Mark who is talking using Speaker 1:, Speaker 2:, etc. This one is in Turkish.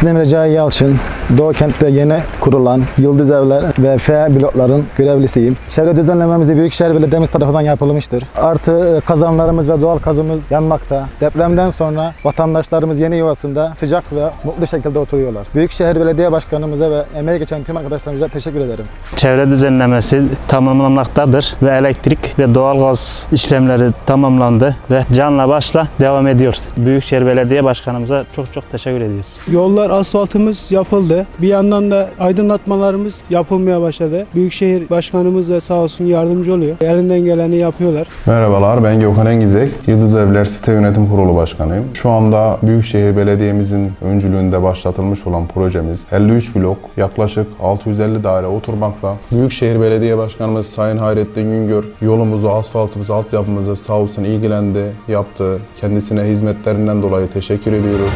Speaker 1: İsmim Recai Yalçın. Doğu Kent'te yeni kurulan Yıldız Evler ve F blokların görevlisiyim. Çevre düzenlememiz de Büyükşehir Belediye'miz tarafından yapılmıştır. Artı e, kazanlarımız ve doğal gazımız yanmakta. Depremden sonra vatandaşlarımız yeni yuvasında sıcak ve mutlu şekilde oturuyorlar. Büyükşehir Belediye Başkanımıza ve emeği geçen tüm arkadaşlarımıza teşekkür ederim.
Speaker 2: Çevre düzenlemesi tamamlanmaktadır ve elektrik ve doğalgaz işlemleri tamamlandı ve canla başla devam ediyoruz. Büyükşehir Belediye Başkanımıza çok çok teşekkür ediyoruz.
Speaker 3: Yollar, asfaltımız yapıldı. Bir yandan da aydınlatmalarımız yapılmaya başladı. Büyükşehir Başkanımız da sağ olsun yardımcı oluyor. Elinden geleni yapıyorlar.
Speaker 4: Merhabalar, ben Gökhan Engizek. Yıldız Evler Site Yönetim Kurulu Başkanıyım. Şu anda Büyükşehir Belediye'mizin öncülüğünde başlatılmış olan projemiz 53 blok, yaklaşık 650 daire oturmakla. Büyükşehir Belediye Başkanımız Sayın Hayrettin Güngör yolumuzu, asfaltımızı, altyapımızı sağ olsun ilgilendi, yaptı. Kendisine hizmetlerinden dolayı teşekkür ediyoruz.